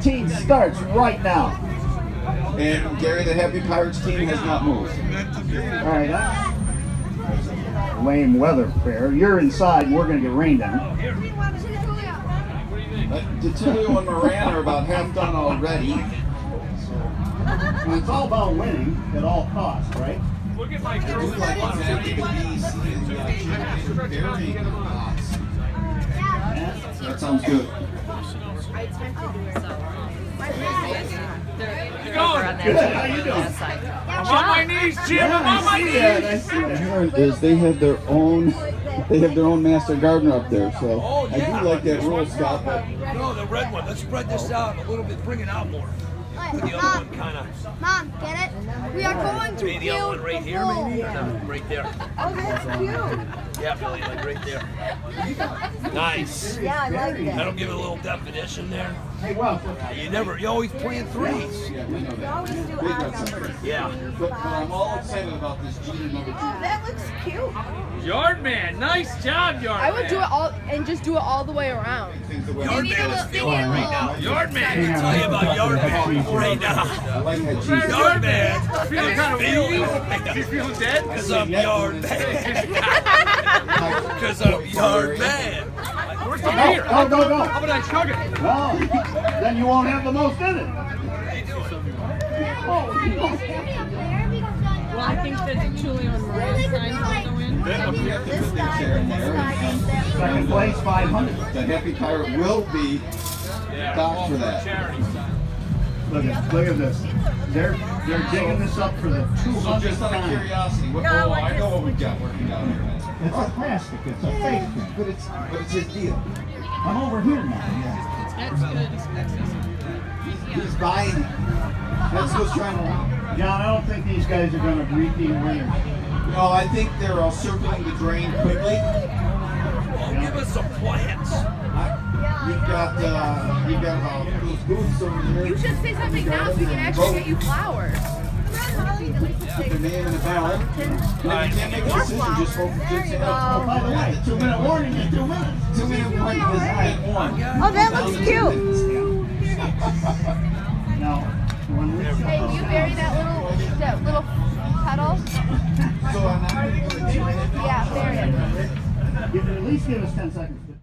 18 starts right now. And Gary, the Happy Pirates team has not moved. All right, huh? Lame weather fair. You're inside and we're going to get rained on. Uh, DiTullio and Moran are about half done already. And it's all about winning at all costs, right? Look at my I do girl's like exactly the bees and the uh, berry pots. That sounds good. Good. How you doing? I'm on my knees, Jim. I'm on my I see that. I knees. see that. Heron is they have their own they have their own master gardener up there. So Oh, I do like that rule, Scott. But No, the red one. Let's spread this out a little bit, bring it out more. Put the other one kind of. Mom, get it? We are going to Maybe the other one right here, maybe? Or no, right there. Oh, that's cute. Yeah, Billy, like right there. Nice. Yeah, I like that. That'll give it a little definition there. Hey, well, You never, you always playing threes. yeah, we know We that. always do Big odd red sounds numbers. Yeah. But, but I'm all excited about this Jeter number two. Oh, that looks cute. Yard man, nice job, yard I would do it all and just do it all the way around. Things Yard man is feeling it right now. Yard man. Tell you about yard man right now. I like that. Yard man. Feeling kind of Feeling weak. You feeling dead? Because I'm yard man. Because I'm yard man. Where's the no, beer? no, no, no. How about I chug it? No, then you won't have the most in it. Well, I think that Julio and Mariah signed will go in. This guy, this guy needs that. Second place, 500. The Happy Pirate will be docked for that. Charity. Look at, look at this. They're, they're digging this up for the So 200th just out of curiosity, what, No, I oh, want I know what we've got working down here. It's a plastic, it's a fake thing. But it's but it's his deal. I'm over here now. That's good. He's buying it. That's what's trying to. John, I don't think these guys are gonna repeat winners. No, I think they're all circling the drain quickly. Well, give us some plants. I, we've got uh, we've got about those booths over there. You should say something now so we can actually get you flowers. Put their name in the ballot. And if you can't make a decision, just vote for Jim Oh, by the way, two minute warning in two minutes. Two minute warning is one. Oh, that looks cute. Now, when. Hey, you bury that little that little petal? So I'm not going to Yeah, bury it. Give it, at least give us ten seconds.